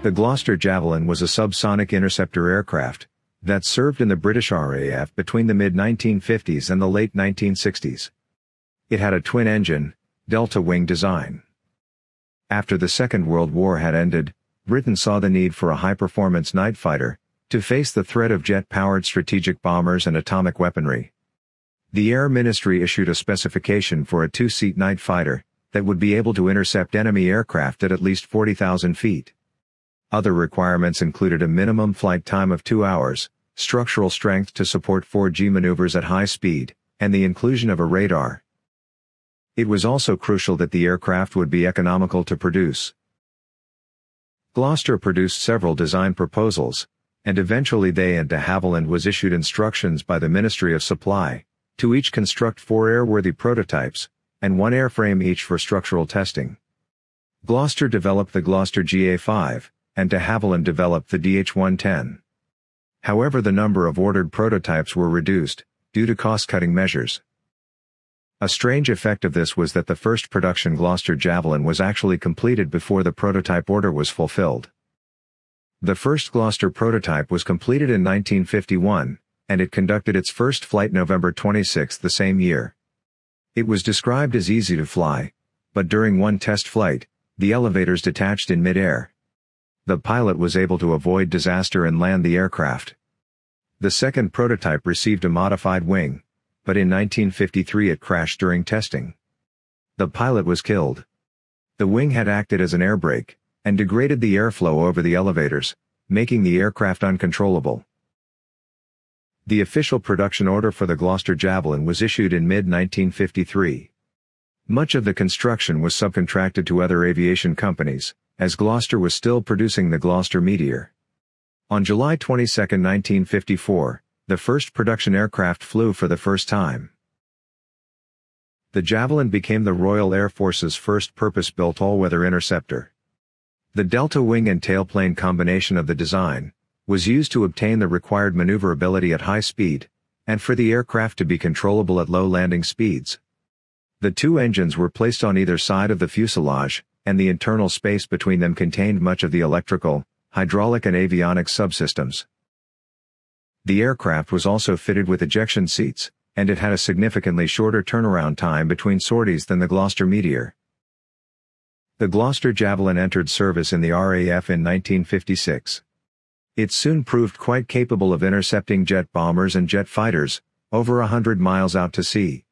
The Gloster Javelin was a subsonic interceptor aircraft that served in the British RAF between the mid-1950s and the late 1960s. It had a twin-engine, delta-wing design. After the Second World War had ended, Britain saw the need for a high-performance night fighter to face the threat of jet-powered strategic bombers and atomic weaponry. The Air Ministry issued a specification for a two-seat night fighter that would be able to intercept enemy aircraft at at least 40,000 feet. Other requirements included a minimum flight time of two hours, structural strength to support 4G maneuvers at high speed, and the inclusion of a radar. It was also crucial that the aircraft would be economical to produce. Gloster produced several design proposals, and eventually they and de Havilland was issued instructions by the Ministry of Supply, to each construct four airworthy prototypes, and one airframe each for structural testing. Gloster developed the Gloster GA5, and de Havilland developed the DH-110. However the number of ordered prototypes were reduced, due to cost-cutting measures. A strange effect of this was that the first production Gloster Javelin was actually completed before the prototype order was fulfilled. The first Gloster prototype was completed in 1951, and it conducted its first flight November 26 the same year. It was described as easy to fly, but during one test flight, the elevators detached in midair, the pilot was able to avoid disaster and land the aircraft. The second prototype received a modified wing, but in 1953 it crashed during testing. The pilot was killed. The wing had acted as an air brake, and degraded the airflow over the elevators, making the aircraft uncontrollable. The official production order for the Gloster Javelin was issued in mid-1953. Much of the construction was subcontracted to other aviation companies, as Gloster was still producing the Gloster Meteor. On July 22, 1954, the first production aircraft flew for the first time. The Javelin became the Royal Air Force's first purpose-built all-weather interceptor. The delta wing and tailplane combination of the design was used to obtain the required maneuverability at high speed, and for the aircraft to be controllable at low landing speeds. The two engines were placed on either side of the fuselage, and the internal space between them contained much of the electrical, hydraulic and avionics subsystems. The aircraft was also fitted with ejection seats, and it had a significantly shorter turnaround time between sorties than the Gloster Meteor. The Gloster Javelin entered service in the RAF in 1956. It soon proved quite capable of intercepting jet bombers and jet fighters, over a hundred miles out to sea.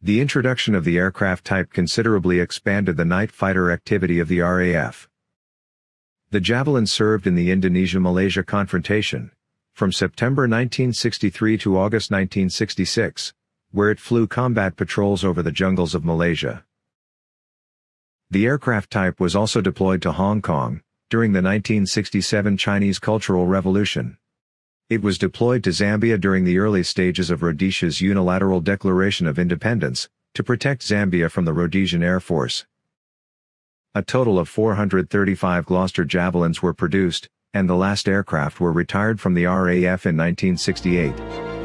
The introduction of the aircraft type considerably expanded the night fighter activity of the RAF. The Javelin served in the Indonesia-Malaysia confrontation, from September 1963 to August 1966, where it flew combat patrols over the jungles of Malaysia. The aircraft type was also deployed to Hong Kong, during the 1967 Chinese Cultural Revolution. It was deployed to Zambia during the early stages of Rhodesia's unilateral declaration of independence, to protect Zambia from the Rhodesian Air Force. A total of 435 Gloster Javelins were produced, and the last aircraft were retired from the RAF in 1968.